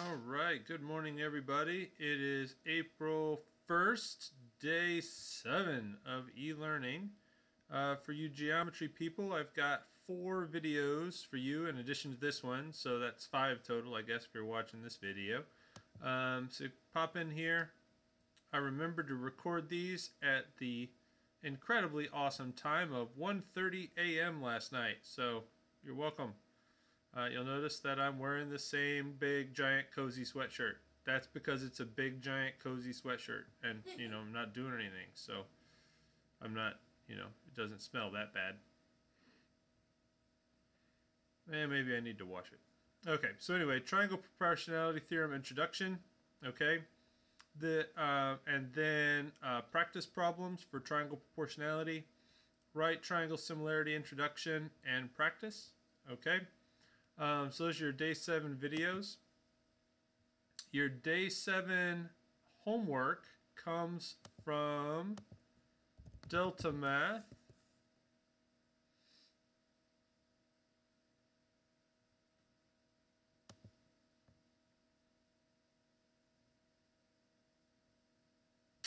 All right, good morning, everybody. It is April 1st, day 7 of e learning. Uh, for you geometry people, I've got four videos for you in addition to this one, so that's five total, I guess, if you're watching this video. Um, so pop in here. I remember to record these at the incredibly awesome time of 1.30 a.m. last night, so you're welcome. Uh, you'll notice that I'm wearing the same big giant cozy sweatshirt. That's because it's a big giant cozy sweatshirt, and you know I'm not doing anything, so I'm not, you know, it doesn't smell that bad. And eh, maybe I need to wash it. Okay, so anyway, triangle proportionality theorem introduction. Okay, the uh, and then uh, practice problems for triangle proportionality, right triangle similarity introduction and practice. Okay. Um, so those are your day seven videos. Your day seven homework comes from Delta Math.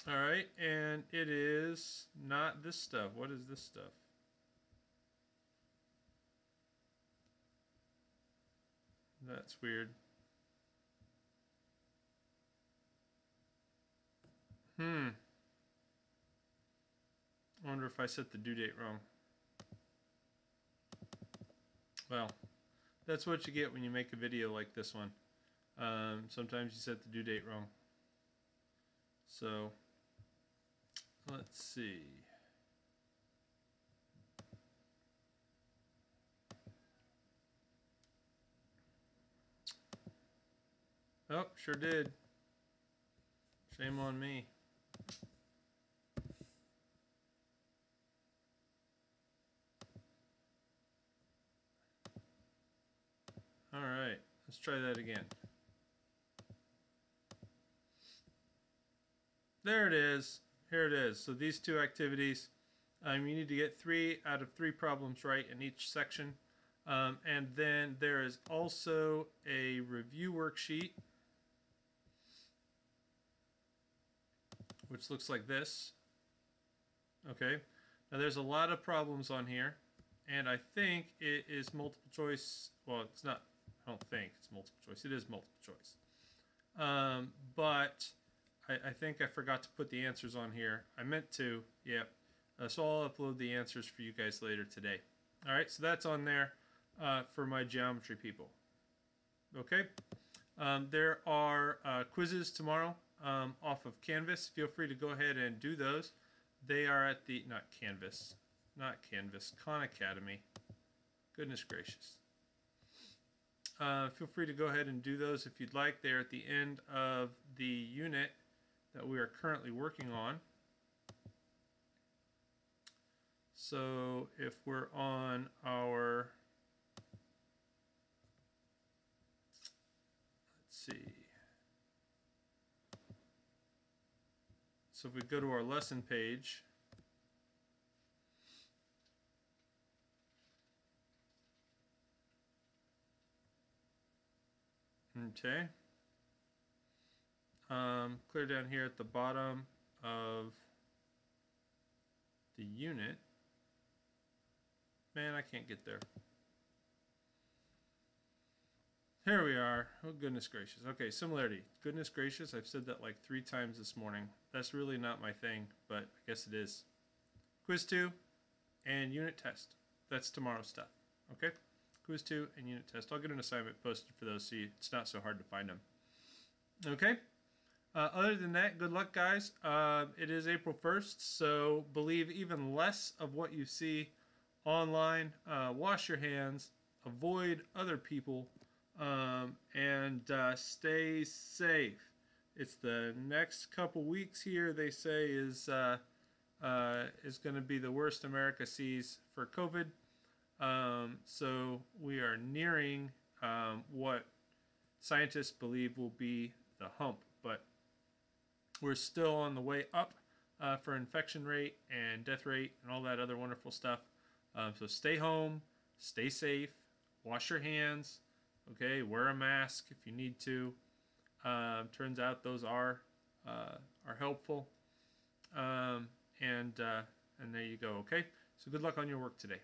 All right, and it is not this stuff. What is this stuff? That's weird. Hmm. I wonder if I set the due date wrong. Well, that's what you get when you make a video like this one. Um, sometimes you set the due date wrong. So, let's see. Oh, sure did. Shame on me. All right, let's try that again. There it is. Here it is. So these two activities, um, you need to get three out of three problems right in each section. Um, and then there is also a review worksheet which looks like this. Okay, now there's a lot of problems on here, and I think it is multiple choice. Well, it's not. I don't think it's multiple choice. It is multiple choice. Um, but I, I, think I forgot to put the answers on here. I meant to. Yep. Uh, so I'll upload the answers for you guys later today. All right, so that's on there uh, for my geometry people. Okay. Um, there are uh, quizzes tomorrow um, off of Canvas. Feel free to go ahead and do those. They are at the, not Canvas, not Canvas, Khan Academy. Goodness gracious. Uh, feel free to go ahead and do those if you'd like. They're at the end of the unit that we are currently working on. So if we're on our, let's see, So if we go to our lesson page, okay, um, clear down here at the bottom of the unit. Man, I can't get there. Here we are. Oh, goodness gracious. Okay, similarity. Goodness gracious, I've said that like three times this morning. That's really not my thing, but I guess it is. Quiz 2 and unit test. That's tomorrow's stuff. Okay? Quiz 2 and unit test. I'll get an assignment posted for those so it's not so hard to find them. Okay? Uh, other than that, good luck, guys. Uh, it is April 1st, so believe even less of what you see online. Uh, wash your hands. Avoid other people um, and uh, stay safe. It's the next couple weeks here. They say is uh, uh, is going to be the worst America sees for COVID. Um, so we are nearing um, what scientists believe will be the hump, but we're still on the way up uh, for infection rate and death rate and all that other wonderful stuff. Um, so stay home, stay safe, wash your hands. Okay, wear a mask if you need to. Um, turns out those are uh, are helpful. Um, and uh, and there you go. Okay. So good luck on your work today.